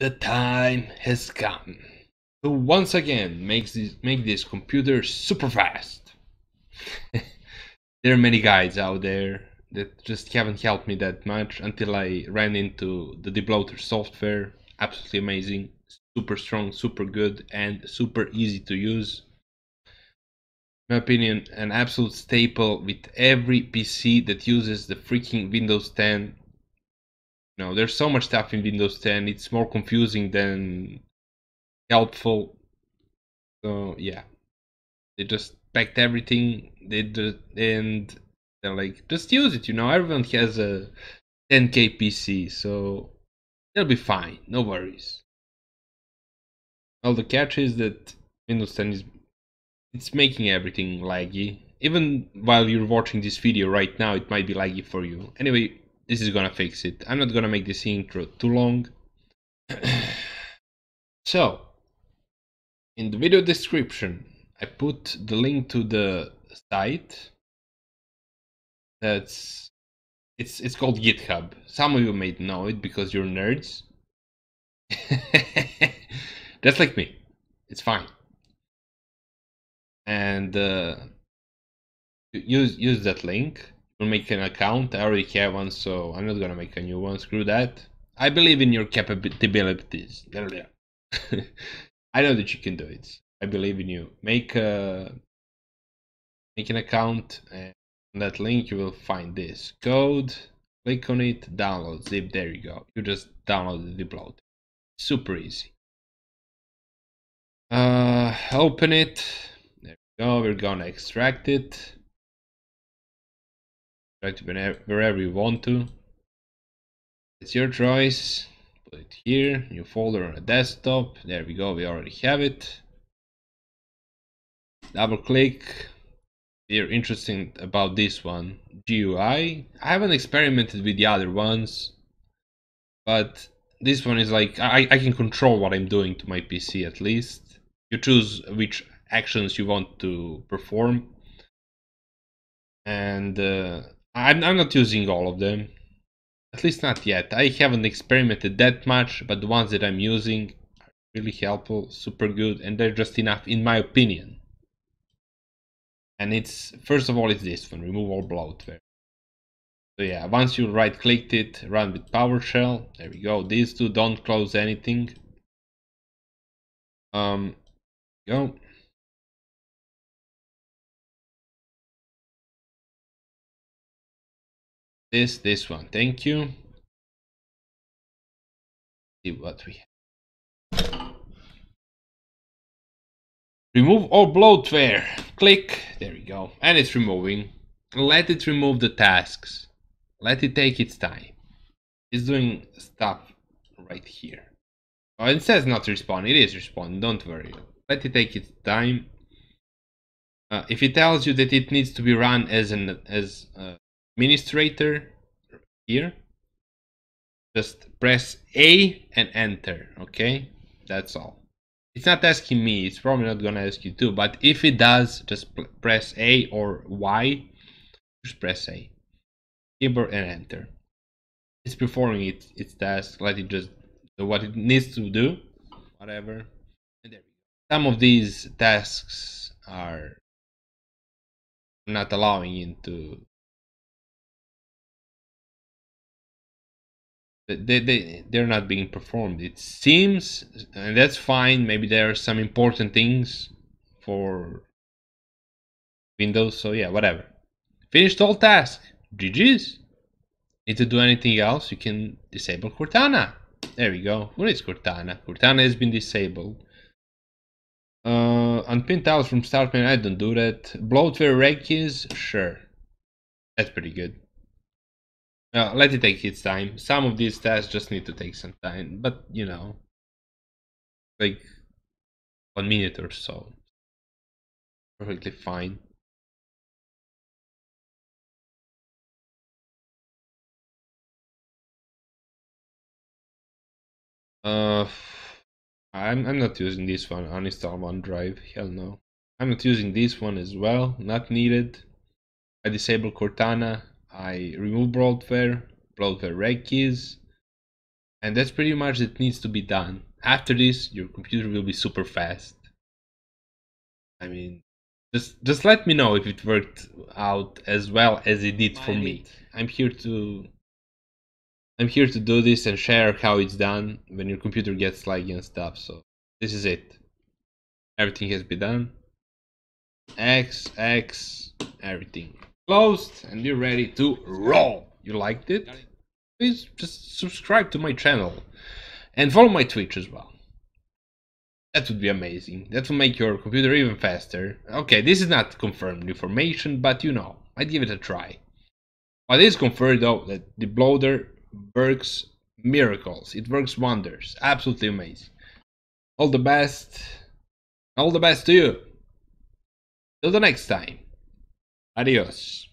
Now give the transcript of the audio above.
The time has come to once again make this make this computer super fast. there are many guides out there that just haven't helped me that much until I ran into the debloater software. Absolutely amazing, super strong, super good, and super easy to use. In my opinion, an absolute staple with every PC that uses the freaking Windows 10 know, there's so much stuff in Windows 10. It's more confusing than helpful. So yeah, they just packed everything. They just, and they're like, just use it. You know, everyone has a 10k PC, so they'll be fine. No worries. Well, the catch is that Windows 10 is it's making everything laggy. Even while you're watching this video right now, it might be laggy for you. Anyway, this is gonna fix it. I'm not gonna make this intro too long. so, in the video description, I put the link to the site. That's it's it's called GitHub. Some of you may know it because you're nerds. That's like me. It's fine. And uh, use use that link make an account. I already have one, so I'm not gonna make a new one. Screw that. I believe in your capabilities. I know that you can do it. I believe in you. Make a make an account and on that link you will find this code. Click on it, download zip. There you go. You just download the upload. Super easy. Uh, open it. There we go. We're gonna extract it It wherever you want to. It's your choice. Put it here, new folder on a desktop. There we go, we already have it. Double click. You're interested about this one. GUI. I haven't experimented with the other ones, but this one is like I, I can control what I'm doing to my PC at least. You choose which actions you want to perform, and uh, I'm, I'm not using all of them. At least not yet. I haven't experimented that much, but the ones that I'm using are really helpful, super good, and they're just enough in my opinion. And it's, first of all, it's this one, remove all bloatware. So yeah, once you right clicked it, run with PowerShell. There we go. These two don't close anything. Um, go. This this one. Thank you. See what we have. Remove all bloatware. Click. There we go. And it's removing. Let it remove the tasks. Let it take its time. It's doing stuff right here. Oh it says not respond it is responding don't worry. Let it take its time. Uh, if it tells you that it needs to be run as an as uh, administrator here. Just press A and enter okay? That's all. It's not asking me it's probably not gonna ask you too but if it does just press A or Y. Just press A. Keyboard and enter. It's performing its its task let it just do what it needs to do whatever. Some of these tasks are not allowing you to they, they they're not being performed. It seems and that's fine maybe there are some important things for windows so yeah whatever. Finished all tasks ggs need to do anything else you can disable cortana. There we go. Who needs cortana? Cortana has been disabled. Uh unpin tiles from start menu i don't do that. Bloatware reg keys sure. That's pretty good uh, let it take its time. Some of these tasks just need to take some time, but you know, like one minute or so. Perfectly fine. Uh, I'm I'm not using this one. Uninstall OneDrive. Hell no. I'm not using this one as well. Not needed. I disable Cortana. I remove bloatware, bloatware reg keys. And that's pretty much it needs to be done. After this, your computer will be super fast. I mean, just just let me know if it worked out as well as it did for me. I'm here to I'm here to do this and share how it's done when your computer gets laggy and stuff. So this is it. Everything has been done. X, X, everything closed and you're ready to roll. You liked it? Please just subscribe to my channel and follow my Twitch as well. That would be amazing. That will make your computer even faster. Okay, this is not confirmed information, but you know, I'd give it a try. What is confirmed though, that the bloater works miracles. It works wonders. Absolutely amazing. All the best. All the best to you. Till the next time. Adiós.